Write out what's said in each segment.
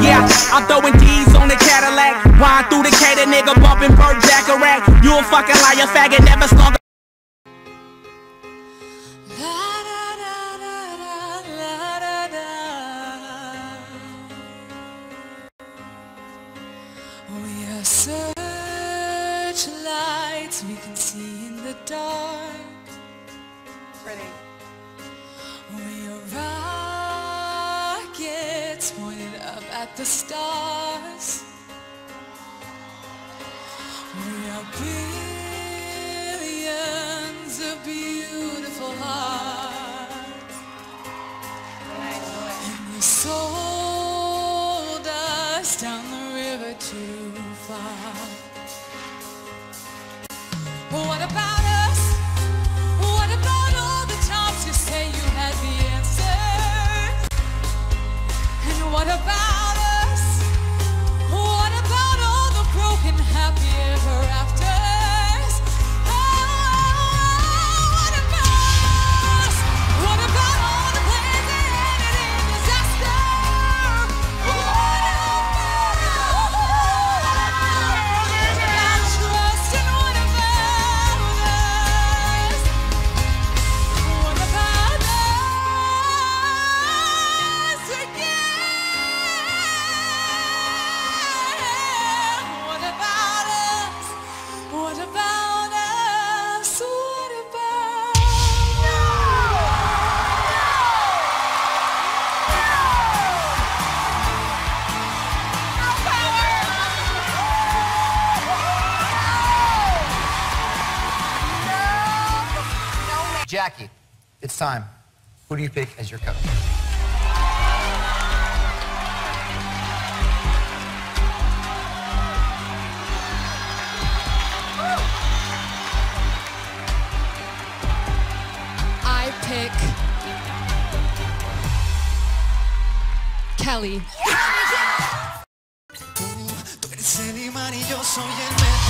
Yeah, I'm throwing D's on the Cadillac. Wine through the Cater, nigga bumping Burt Jackrack. You a fucking liar, faggot, never slung We are searchlights we can see in the dark. Pretty. The stars. We are billions of beautiful hearts. And you sold us down the river too far. What about time. Who do you pick as your coach? I pick Kelly. Tú eres el imán y yo soy el metal.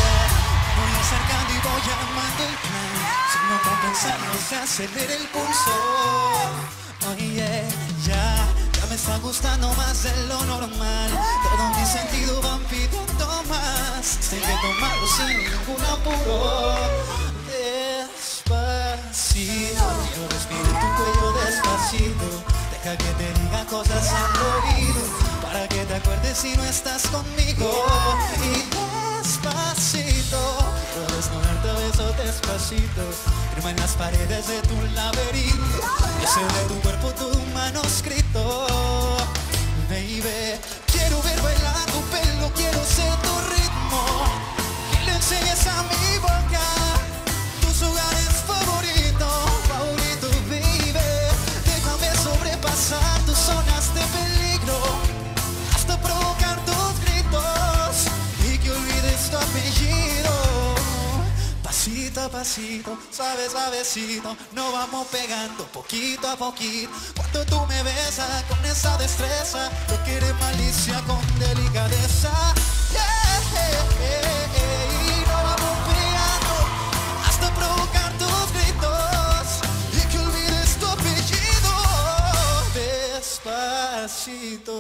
Acercando y voy armando el plan. Solo con pensarlo se acelera el pulso. Oye, ya, ya me está gustando más de lo normal. Todo mi sentido van pidiendo más. Sé que tomarlo sin ningún apuro. Despacito, yo respiro tu cuello despacito. Deja que te diga cosas al oído para que te acuerdes si no estás conmigo. Despacito. Firma en las paredes de tu laberinto. Ese de tu cuerpo, tu manuscrito. Baby, quiero ver bailar tu pelo, quiero ser tu ritmo. Suave suavecito, nos vamos pegando poquito a poquito. Cuando tú me besas con esa destreza, no quieres malicia con delicadeza. Yeah, y nos vamos pegando hasta provocar tus gritos y que olvides tu apellido despacito.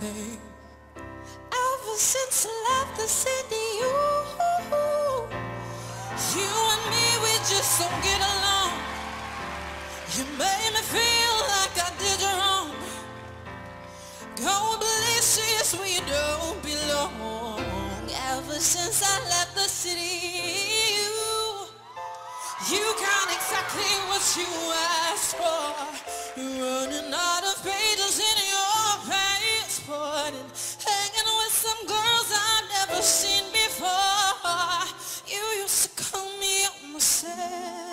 Mean. Ever since I left the city, you you and me, we just don't get along. You made me feel like I did you wrong. Go places you don't belong. Ever since I left the city, you, you got exactly what you asked for. You're running out of pages in your passport and hanging with some girls I've never seen before. You used to call me on my cell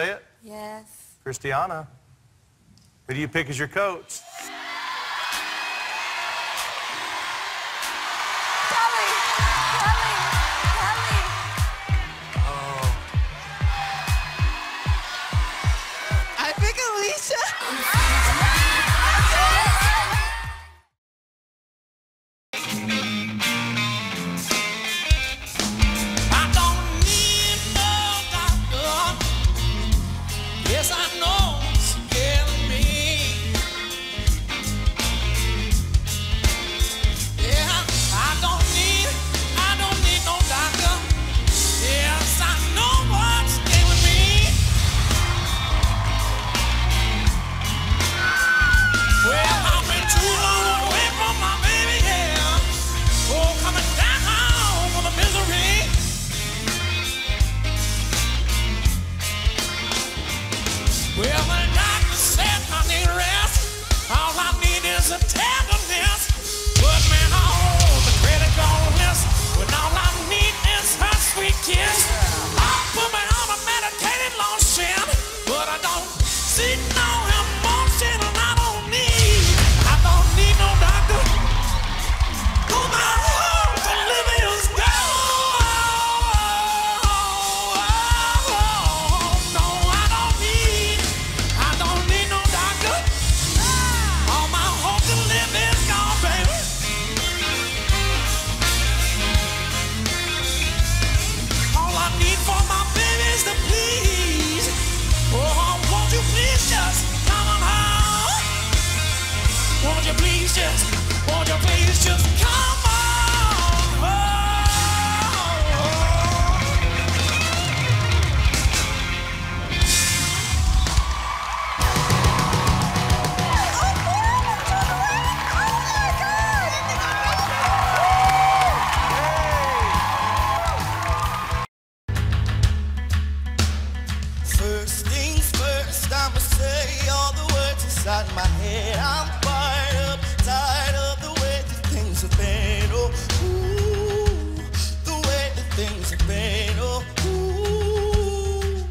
Say it. Yes. Christiana. Who do you pick as your coach? Inside my head. I'm fired up, tired of the way that things have been. Oh, ooh, the way that things have been. Oh, ooh.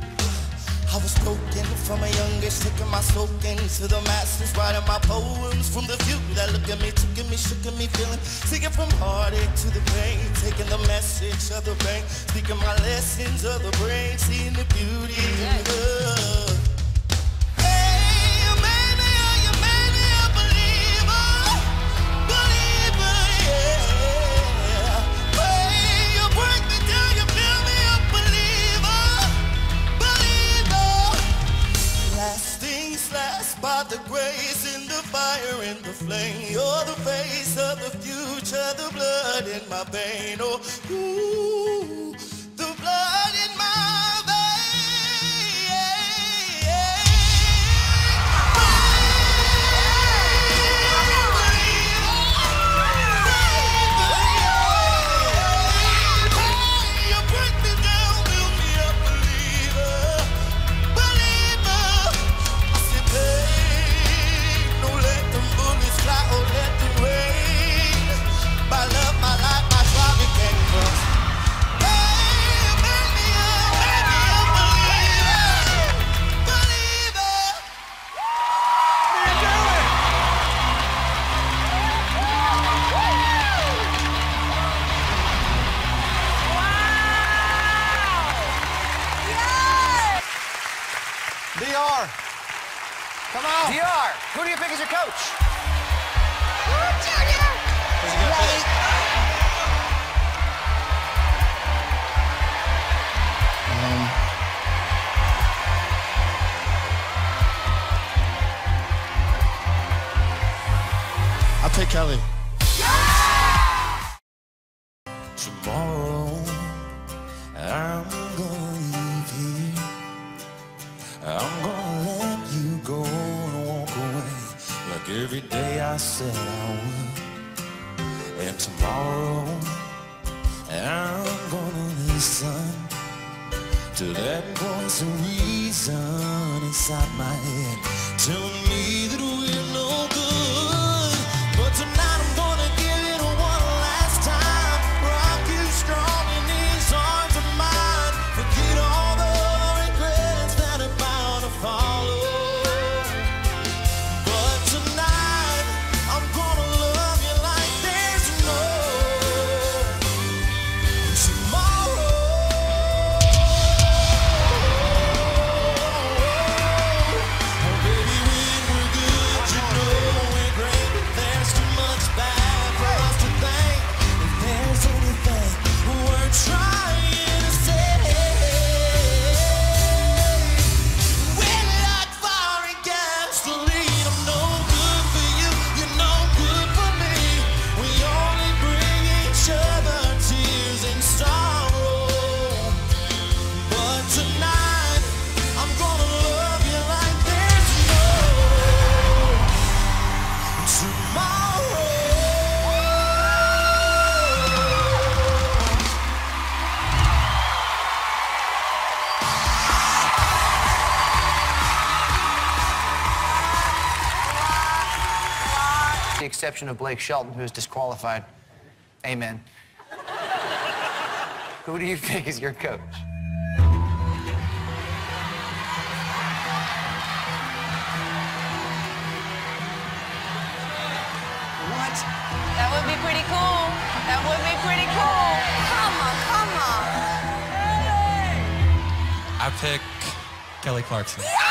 I was broken from a young age, taking my soaking to the masses, writing my poems from the few that look at me, took at me, shook at me, feeling, singing from heartache to the pain, taking the message of the rain, speaking my lessons of the brain, seeing the beauty in love. Fire in the flame. You're the face of the future, the blood in my vein. Oh, ooh, the blood in my DR. Who do you pick as your coach? I'll take Kelly. Tomorrow I'm gonna listen to that voice of reason inside my head. Telling me that we're exception of Blake Shelton, who is disqualified. Amen. Who do you think is your coach? What? That would be pretty cool. That would be pretty cool. Come on, come on. I pick Kelly Clarkson. Yeah!